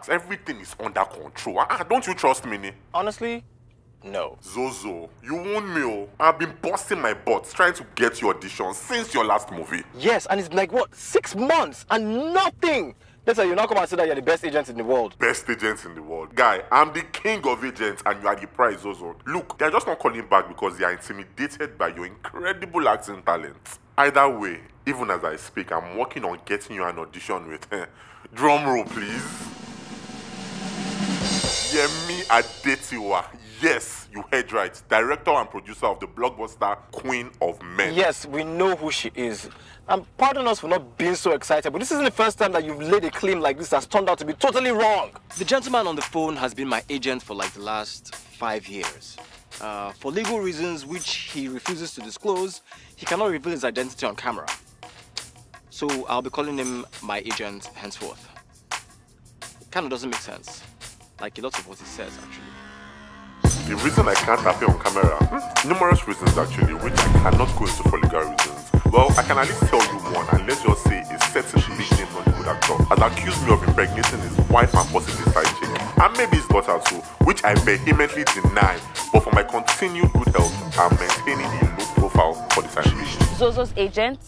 Relax. Everything is under control. Ah, don't you trust me, ne? Honestly, no. Zozo, you won me. Oh. I've been busting my butt trying to get your audition since your last movie. Yes, and it's been like what six months and nothing. That's why you now come and say that you're the best agent in the world. Best agent in the world. Guy, I'm the king of agents and you are the prize, Zozo. Look, they're just not calling back because they are intimidated by your incredible acting talent. Either way, even as I speak, I'm working on getting you an audition with. Drum roll, please. Yemi Adetiwa. Yes, you heard right. Director and producer of the blockbuster Queen of Men. Yes, we know who she is. And pardon us for not being so excited, but this isn't the first time that you've laid a claim like this that's turned out to be totally wrong. The gentleman on the phone has been my agent for like the last five years. Uh, for legal reasons which he refuses to disclose, he cannot reveal his identity on camera. So I'll be calling him my agent henceforth. Kind of doesn't make sense. Like a lot of what he says, actually. The reason I can't appear on camera, hmm, numerous reasons actually, which I cannot go into for legal reasons. Well, I can at least tell you one, and let's just say a certain big name Nollywood actor has accused me of impregnating his wife and possibly side chick, and maybe his daughter too, which I vehemently deny. But for my continued good health, I'm maintaining a low profile for the time being. Zozo's agent,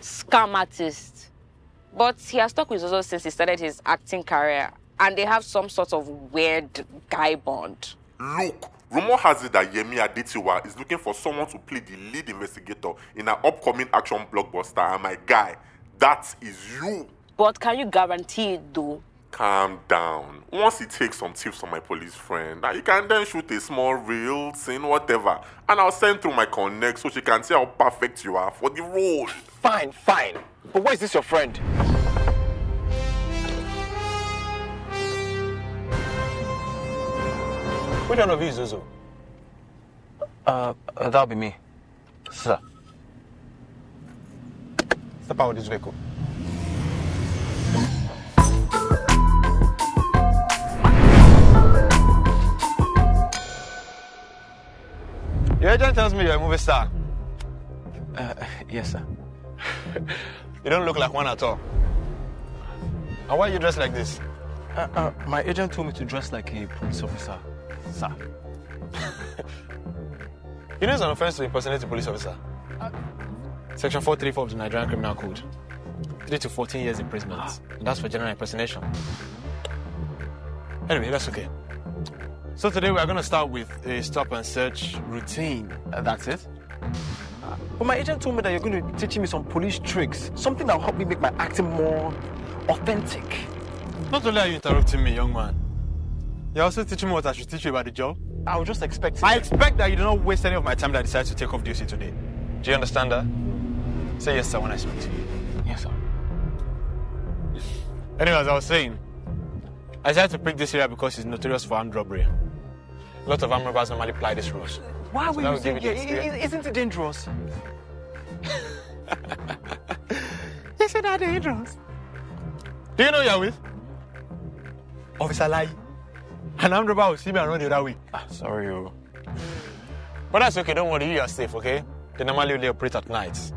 scam artist. But he has stuck with Zozo since he started his acting career, and they have some sort of weird guy bond. Look, rumor has it that Yemi Adetiwa is looking for someone to play the lead investigator in an upcoming action blockbuster, and my guy, that is you. But can you guarantee it though? Calm down. Once he takes some tips from my police friend, now you can then shoot a small reel, scene, whatever, and I'll send through my connect so she can see how perfect you are for the role. Fine, fine. But why is this your friend? Which one of you is Zozo? Uh, uh that'll be me. Sir. Step out of this vehicle. Your agent tells me you're a movie star. Uh, yes, sir. you don't look like one at all. And why are you dressed like this? Uh, uh, my agent told me to dress like a police officer, sir. you know it's an offense to impersonate a police officer. Uh. Section 434 of the Nigerian Criminal Code. 3 to 14 years imprisonment. And that's for general impersonation. Anyway, that's okay. So today we're going to start with a stop and search routine. Uh, that's it? Uh, but my agent told me that you're going to be teaching me some police tricks, something that will help me make my acting more authentic. Not only are you interrupting me, young man, you're also teaching me what I should teach you about the job. I was just expecting. I expect that you do not waste any of my time that I decide to take off duty today. Do you understand that? Say yes, sir, when I speak to you. Yes, sir. Anyway, as I was saying, I decided to pick this area because it's notorious for armed robbery. A lot of armed robbers normally apply these rules. Why So that you will saying give you the yeah, experience. Isn't it dangerous? Yes, it are dangerous. Do you know who you're with? Officer Layi. An armed robber will see me around the other way. Ah, sorry, oh. But that's okay, don't worry, you are safe, okay? They normally only operate at night.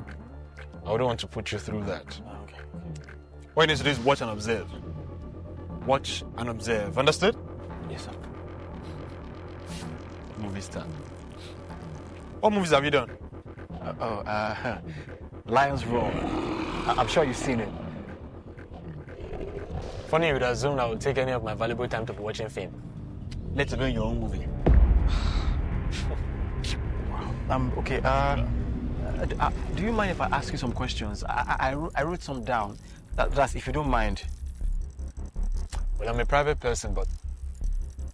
I wouldn't want to put you through that. Ah, Okay. What you need to do is watch and observe. Watch and observe. Understood? Yes, sir. Movie star. What movies have you done? Uh, oh, uh, Lions Roar. I- I'm sure you've seen it. Funny you would assume I would take any of my valuable time to be watching film. Let alone your own movie. Wow. Um, okay, uh, uh, uh, do you mind if I ask you some questions? I, I, I, wrote, some down. That, that's if you don't mind. Well, I'm a private person, but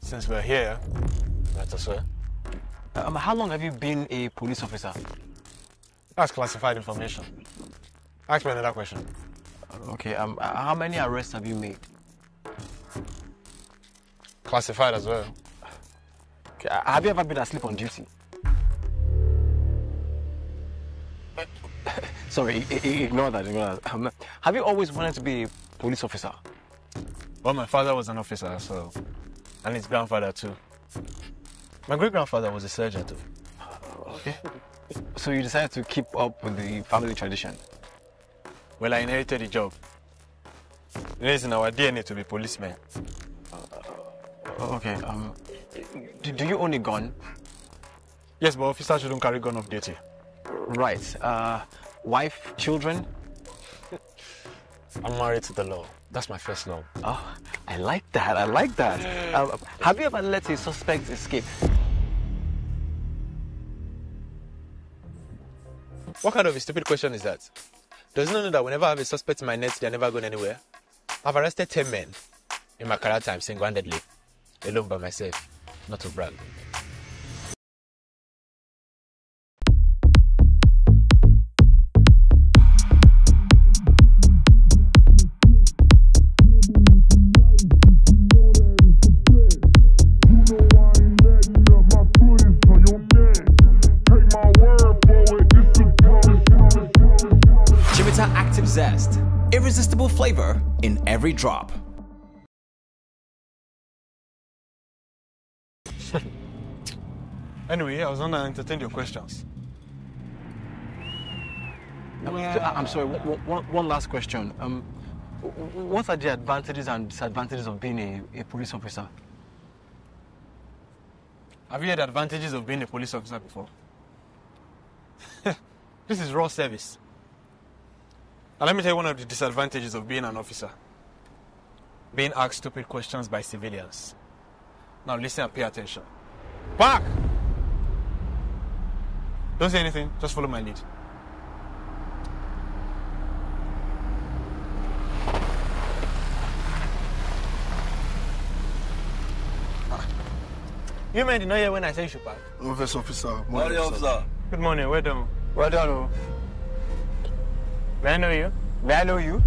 since we're here, might as well. Um, how long have you been a police officer? That's classified information. Ask me another question. Okay, um, uh, how many arrests have you made? Classified as well. Okay, have you ever been asleep on duty? Sorry, ignore that. Ignore that. Um, have you always wanted to be a police officer? Well, my father was an officer, so. And his grandfather, too. My great grandfather was a surgeon, too. Okay. So you decided to keep up with the family tradition. Well, I inherited the job. Raising our DNA to be policemen. Oh, okay, um, do, do you own a gun? Yes, but officers shouldn't carry gun off duty. Right. Uh, wife, children? I'm married to the law. That's my first law. Oh, I like that. I like that. Uh, have you ever let a suspect escape? What kind of a stupid question is that? Does not know that whenever I have a suspect in my net, they're never going anywhere? I've arrested 10 men in my career time single handedly, alone by myself, not to brag. Active Zest. Irresistible flavor in every drop. Anyway, I was going to entertain your questions. So, I- I'm sorry, one, one, one last question. Um, what are the advantages and disadvantages of being a, a police officer? Have you heard advantages of being a police officer before? this is raw service. And let me tell you one of the disadvantages of being an officer being asked stupid questions by civilians. Now, listen and pay attention. Back! Don't say anything, just follow my lead. Ah. You men did not hear when I said you should park. Office officer. Morning, officer. Good morning, well done. Well done. oh. May I know you? May I know you?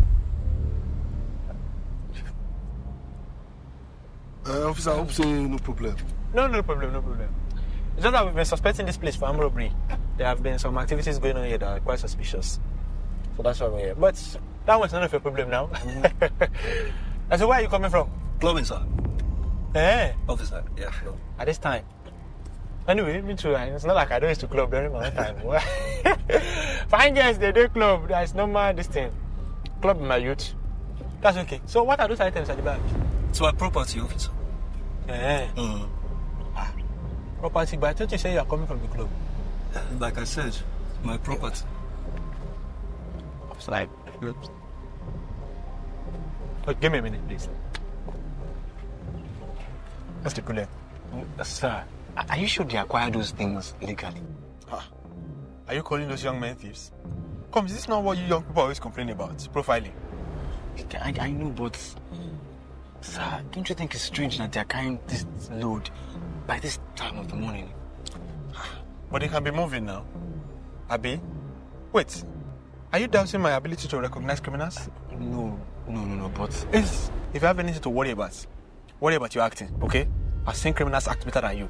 Uh, officer, I hope say no problem. No, no problem, no problem. It's just that we've been suspecting this place for armed robbery. There have been some activities going on here that are quite suspicious. So that's why we're here. But that one's none of your problem now. and so where are you coming from? Clubbing, sir. Eh, Officer. Yeah. no. at this time. Anyway, me too. It's not like I don't used to club during my time. Fine guys, they do club. There's no more this thing. Club in my youth. That's okay. So what are those items at the back? It's my property, officer. Eh, Mm. property, but I thought you say you are coming from the club. Like I said, my property. It's like, But give me a minute, please. Mr. the problem? sir, are you sure they acquire those things legally? Are you calling those young men thieves? Come, is this not what you young people always complain about? Profiling. I, I know, but sir, don't you think it's strange that they're carrying this load by this time of the morning? But they can be moving now. Abi? Wait. Are you doubting my ability to recognize criminals? No, no, no, no, but. If you have anything to worry about, worry about your acting, okay? I've seen criminals act better than you.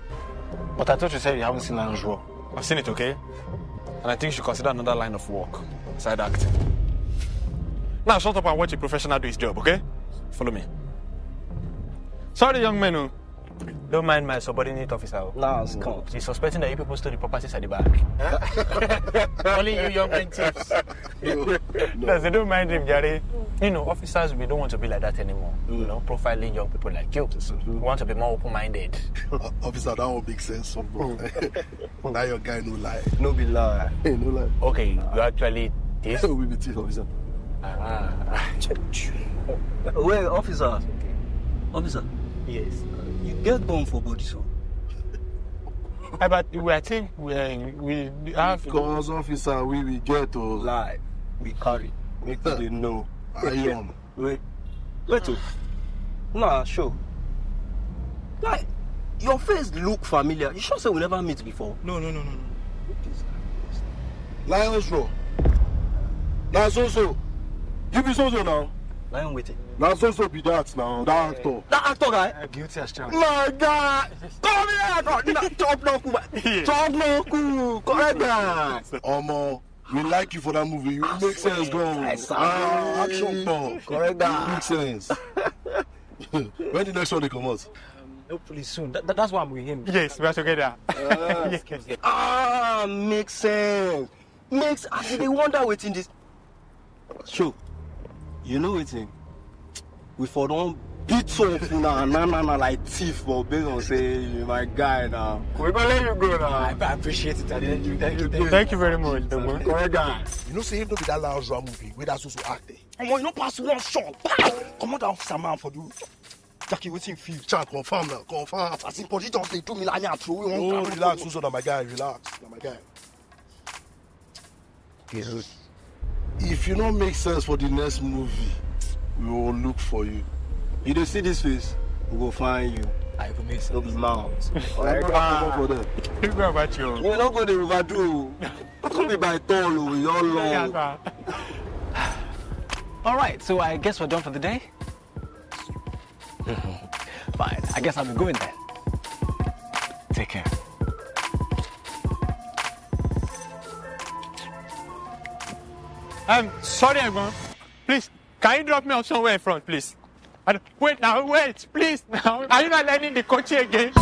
but I thought you said you haven't seen Lions Roar. I've seen it, okay? And I think you should consider another line of work, side acting. Now shut up and watch a professional do his job, okay? Follow me. Sorry, young men. oh. Don't mind my subordinate officer. oh. Nah, it's come. He's suspecting that you people stole the properties at the back. Only you young men thieves. No, they don't mind him, Jerry. You know, officers, we don't want to be like that anymore. You know, profiling young people like you. We want to be more open-minded. Uh, officer, that one make sense, so, bro. now your guy no lie. No be lie. Hey, no lie. Okay, you actually this. we be thief, officer. Ah, Wait, officer. Officer, yes. you get gun for body, so. But we I think we we have Cause officer, we will get to Lie. We carry. Make Huh. they know. iron. Wait. Wait, oh. Nah, sure. Like, your face look familiar. You sure say we never meet before? no no no no no. Lions roar. Now so so. You be so so now. Lion waiting. Now so so be that now. That actor. That actor guy. Guilty as charged. My God! Come here! God. Nah, Top no cool. Top no cool. Correct guy. Omo, we like you for that movie. You make sense, go. Ah, action ball. Correct guy. Make sense. when the next one they come out? Hopefully soon. That, that- that's why I'm with him. Yes, we are together. yes. Ah, makes sense. Makes. I dey wonder wetin this. Sure. You know wetin? we for don beat some of una na na na like thief but based on say you my guy na we go let you go na. I appreciate it. Thank you. Thank you. Thank you. Thank you very much, Dogo. correct guy. You know, say if no be that loud drum movie, where that's also act there. Omo, you know, pass one shot. On down, officer man for do. Jackie, wetin you feel? Chan, confirm now, confirm. As in, body just dey do me like that. Throw you on. relax, also, na my guy. Relax, na my guy. If you no make sense for the next movie, we will look for you. you dey see this face we go find you I will make no sense. be mouth. correct guy come for them. You go about you. you no go dey overdo o no be by turn o e don long. All right, so I guess we're done for the day. Fine. I guess I'll be going then. Take care. I'm sorry, everyone. Please, can you drop me off somewhere in front, please? Wait now, wait, please now. Are you not learning the coaching again?